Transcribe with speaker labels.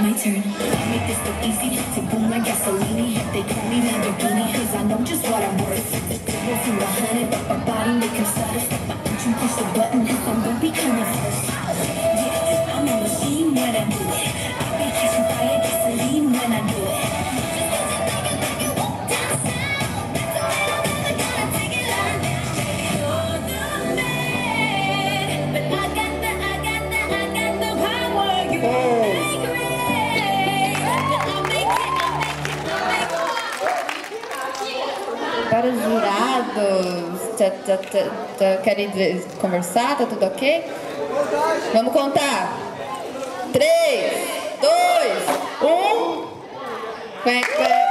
Speaker 1: My turn. Make this so easy. To boom like gasoline. They call me Lamborghini. Cause I know just what I'm worth. Go through a hundred, but my body make him stutter. My engine push the button. If I'm gonna be coming first. Yeah, I'm a machine when I do it. I be catching fire, gasoline when I do it. Just
Speaker 2: Para os jurados, tá, tá, tá, querem conversar? Tá tudo ok? Vamos contar. Três, dois, um. Quack, quack.